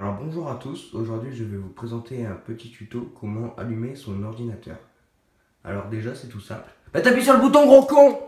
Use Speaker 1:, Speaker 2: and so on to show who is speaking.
Speaker 1: Alors bonjour à tous, aujourd'hui je vais vous présenter un petit tuto comment allumer son ordinateur. Alors déjà c'est tout simple. Bah t'appuies sur le bouton gros con